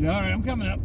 Yeah, all right, I'm coming up.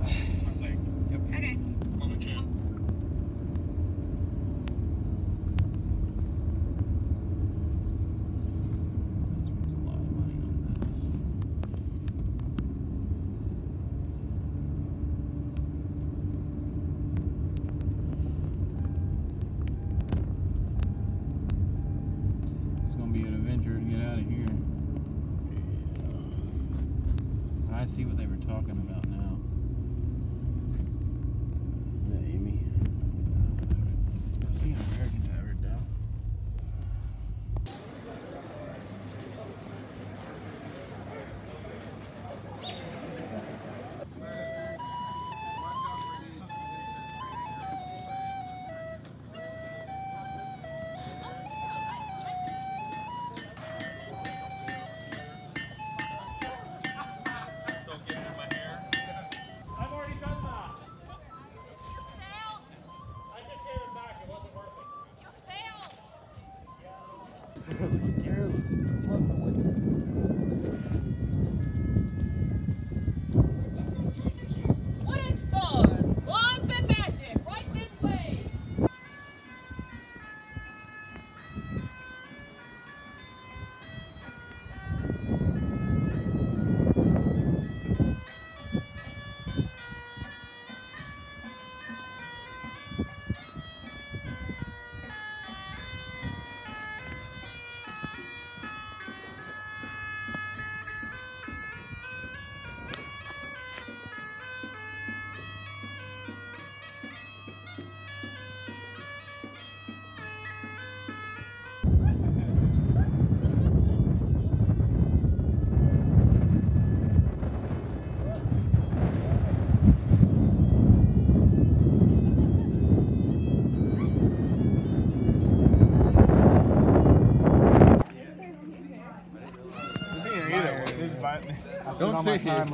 Don't sit here.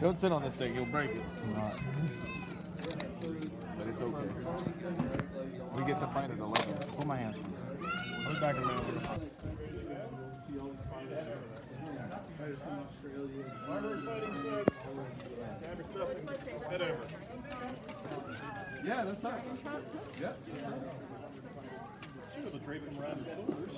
Don't sit on this thing. You'll break it. But it's okay. We get to fight at 11. Pull my hands from I'll be back in a minute. Yeah, that's us. Yep. Should have draped them around your shoulders.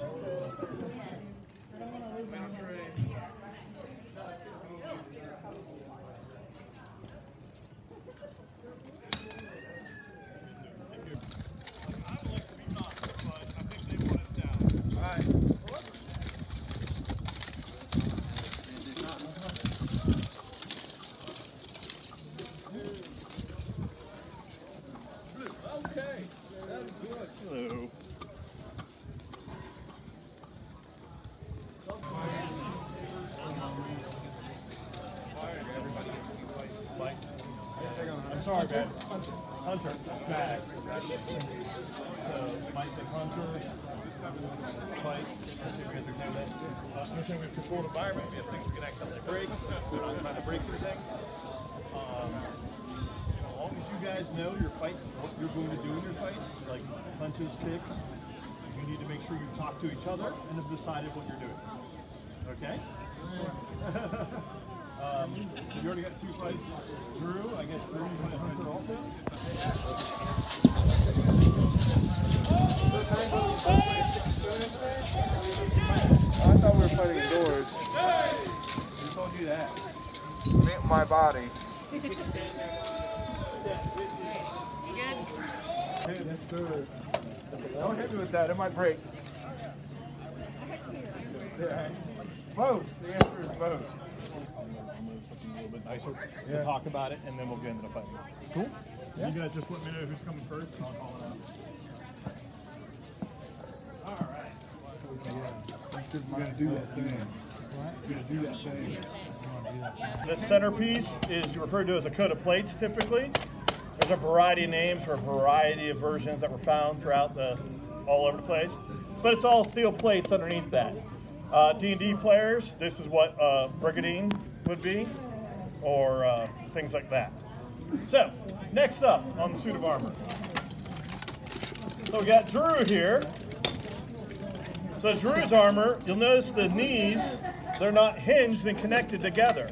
Hello. Mike. Man. Hunter, back. So, Mike the Hunter, fight. I think we have to. Uh, I'm we have controlled environment. We have things we can accidentally break. We're not trying to break anything. Um, you know, as long as you guys know your fight, what you're going to do in your fights, like punches, kicks, you need to make sure you talk to each other and have decided what you're doing. Okay? um, you already got two fights. Drew, I guess Drew, you want to Hunter also? I thought we were fighting doors. Who told you that? Me- My body. Hey, that's good. Don't hit me with that. It might break. Both. The answer is both. I'm gonna put something a little bit nicer Yeah. to talk about it, and then we'll get into the fight. Cool. Yeah. You guys just let me know who's coming first, and I'll call it out. All right. You're gonna do that thing. You're gonna do that thing. This centerpiece is referred to as a coat of plates typically. There's a variety of names for a variety of versions that were found throughout the all over the place, but it's all steel plates underneath that. Uh, D&D players, this is what uh, brigandine would be, or uh, things like that. So, next up on the suit of armor. So we got Drew here. So Drew's armor, you'll notice the knees, they're not hinged and connected together.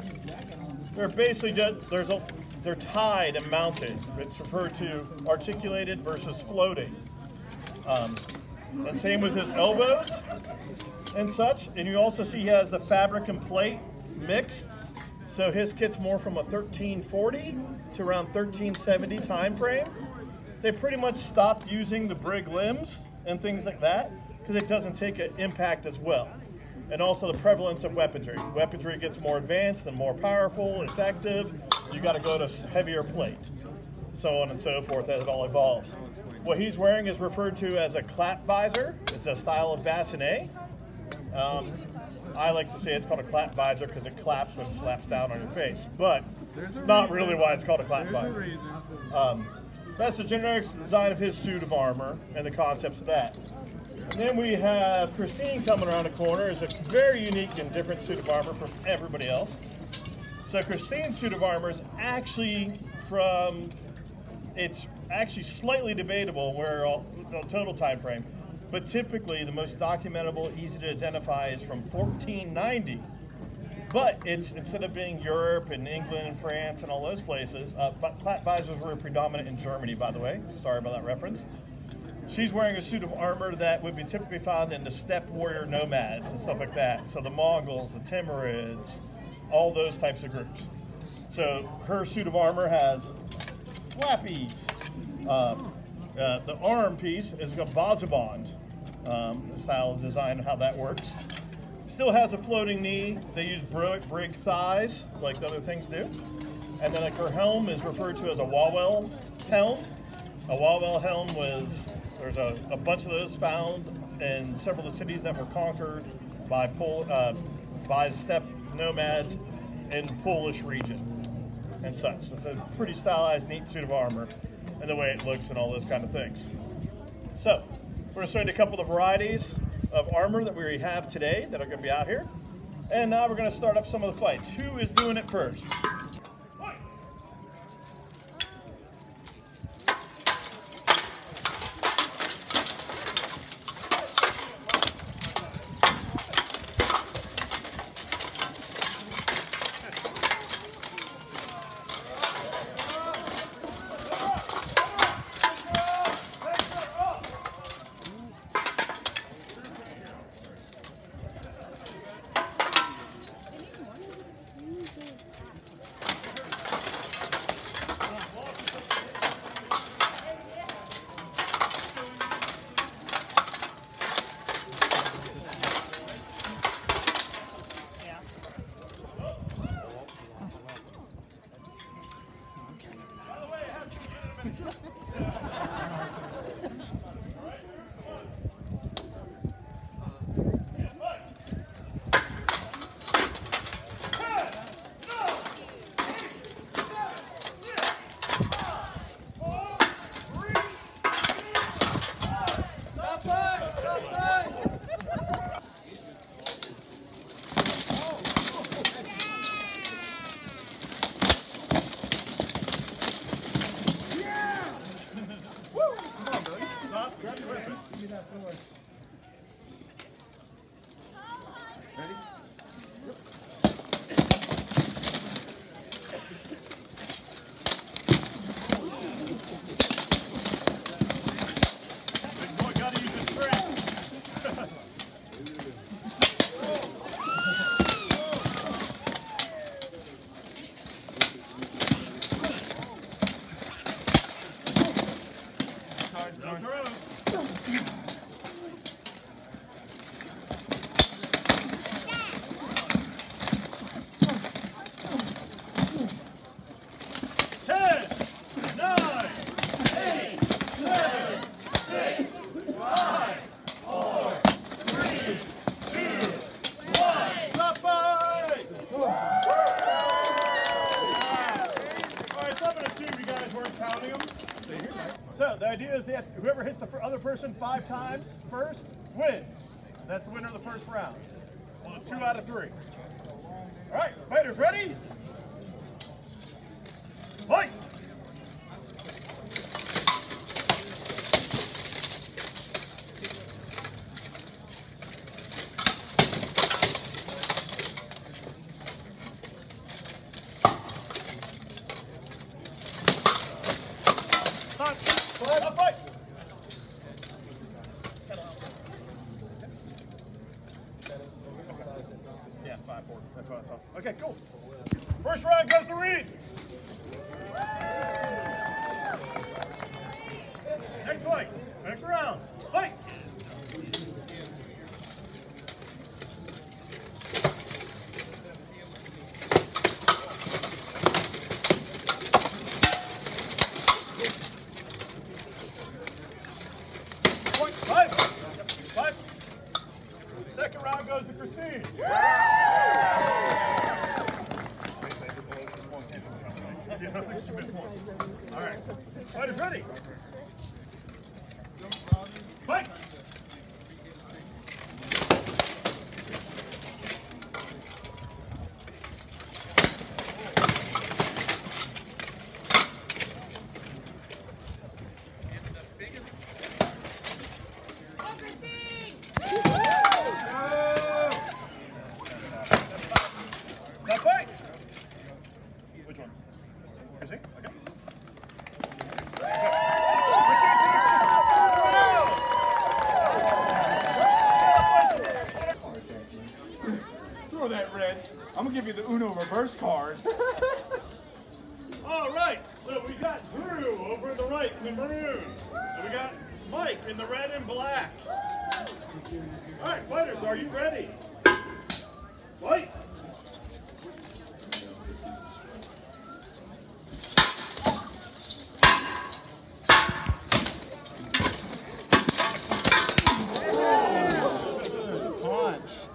They're basically just there's a they're tied and mounted. It's referred to articulated versus floating. Um, and same with his elbows and such. And you also see he has the fabric and plate mixed. So his kit's more from a 1340 to around 1370 time frame. They pretty much stopped using the brig limbs and things like that because it doesn't take an impact as well. And also the prevalence of weaponry. Weaponry gets more advanced and more powerful, effective. You got to go to heavier plate, so on and so forth as it all evolves. What he's wearing is referred to as a clap visor. It's a style of bascinet. Um, I like to say it's called a clap visor because it claps when it slaps down on your face, but it's not really why it's called a clap visor. Um, that's the generic design of his suit of armor and the concepts of that. And then we have Christine coming around the corner. It's a very unique and different suit of armor from everybody else. So Christine's suit of armor is actually from, it's actually slightly debatable where all, the total time frame, but typically the most documentable, easy to identify is from 1490. But it's instead of being Europe and England and France and all those places, uh, but clap visors were predominant in Germany, by the way. Sorry about that reference. She's wearing a suit of armor that would be typically found in the steppe warrior nomads and stuff like that. So the Mongols, the Timurids, all those types of groups. So her suit of armor has flappies. Um, uh, the arm piece is a bazuband um, style of design, how that works. Still has a floating knee. They use brig, thighs, like the other things do. And then her helm is referred to as a Wawel helm. A Wawel helm was, there's a, a bunch of those found in several of the cities that were conquered by, Pol, uh, by steppe nomads in Polish region and such. So it's a pretty stylized, neat suit of armor and the way it looks and all those kind of things. So we're going to show you a couple of varieties of armor that we have today that are going to be out here. And now we're going to start up some of the fights. Who is doing it first? Grab your weapon. Give me that sword. Ready? other person five times first wins. That's the winner of the first round. Well, two out of three. All right, fighters ready? Fight! Five, five, five. Yeah, I think she missed one. All right. Fighters ready. Fight. Go, Christine! That fight. Which one? Christine? Okay. Throw that red. I'm gonna give you the Uno reverse card. All right, so we got Drew over in the right in the maroon. And we got Mike in the red and black. All right, fighters, are you ready? Fight! Punch.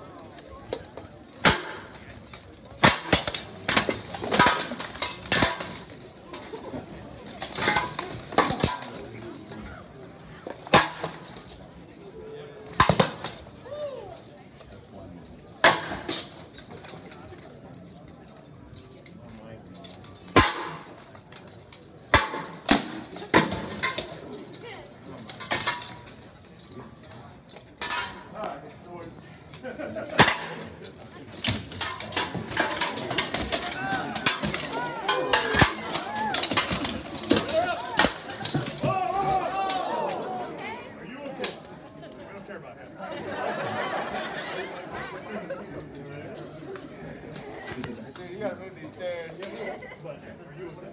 Are you okay? We don't care about him. you gotta move these stairs. But are you okay?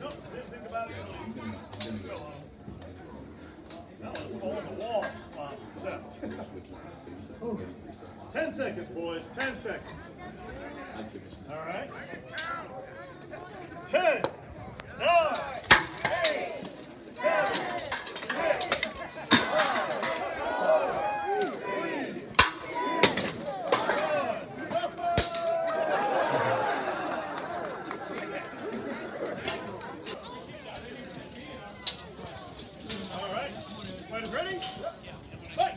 No, didn't think about it. That was all the wall spot. So. Ten seconds, boys. Ten seconds. All right. Ten, nine, eight, seven, six, five, four, three, two, one. All right. Fighters ready? Fight!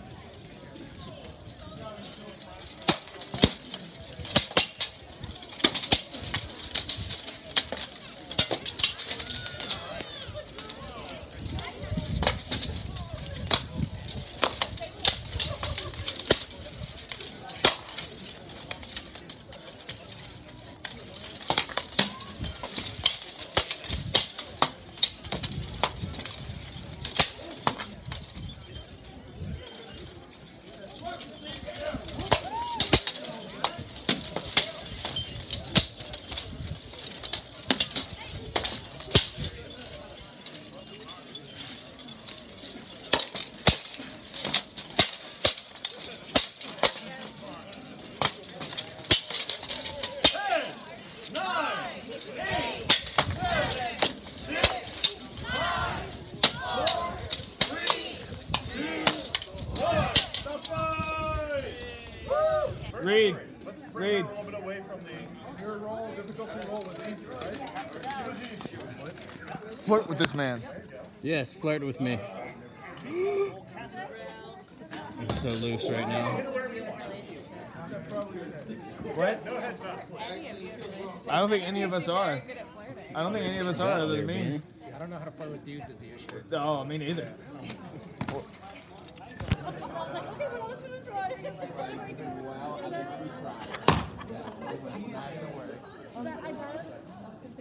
Ten, nine, eight, seven, six, five, four, three, two, one. Stop fight! First Reed. three. Let's bring Reed. her a little bit away from the. Your roll, difficulty roll was easy, right? It was easy. Flirt with this man. Yes, flirt with me. I'm so loose right now. What? No heads up. I don't think any of us are. I don't think any of us are other than me. I don't know how to play with dudes is the issue. Oh, me neither. I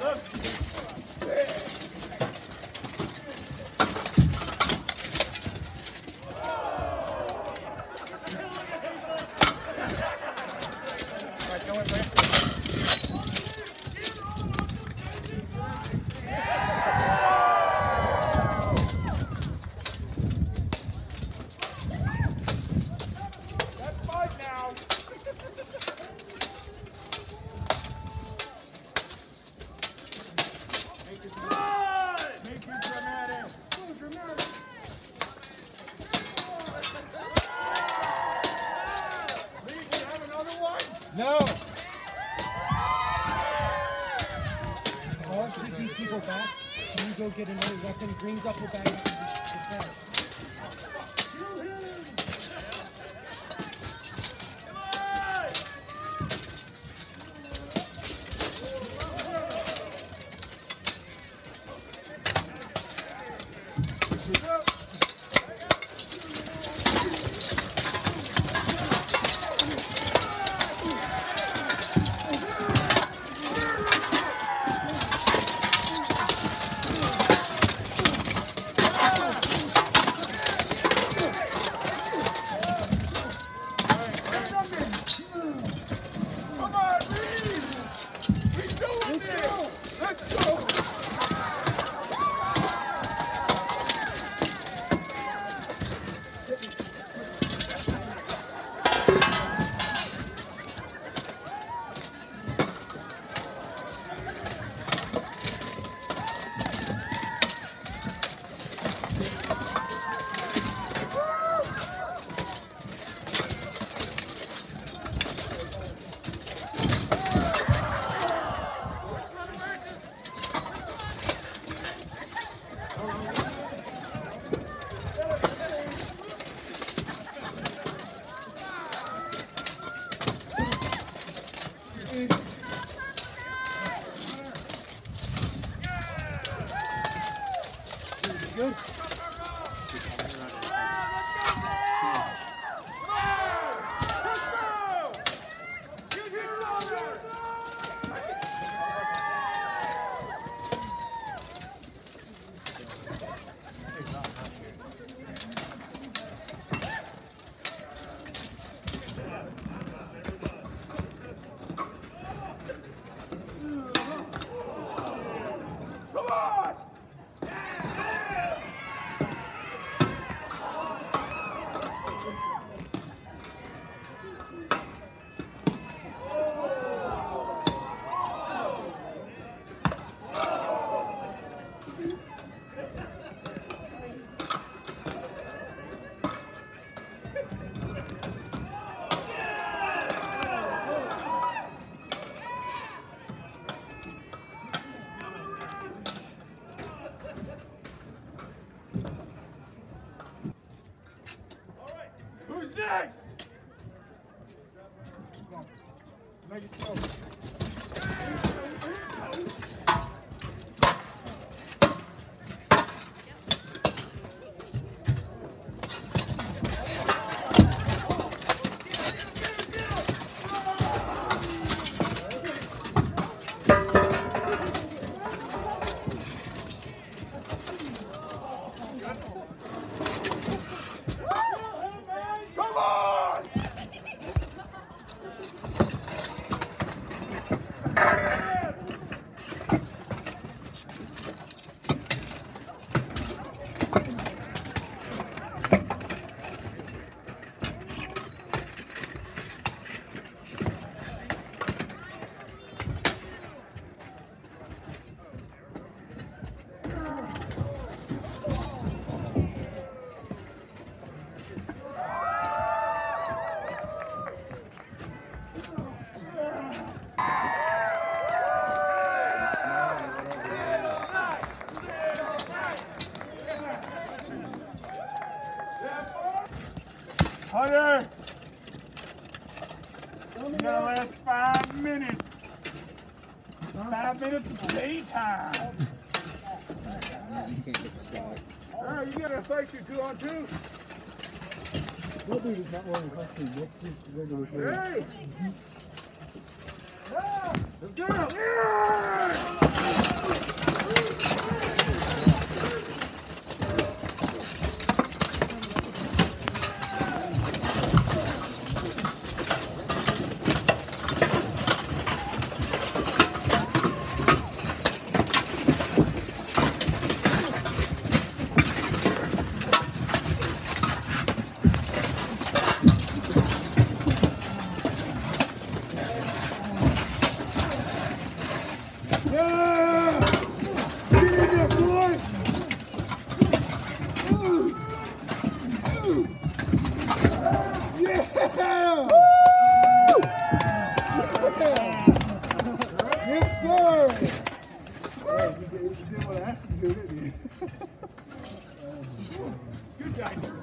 Hadi. No! Paul, take these people back. You go get another weapon. Alright, you got a safety two on two. Hey! Yeah, let's go! Yeah! Yeah! Get in there, boy! Ooh. Ooh. Yeah! Yeah! Yes, sir! Hey, you did, you did what I asked you to do, didn't you? Good guys. Hot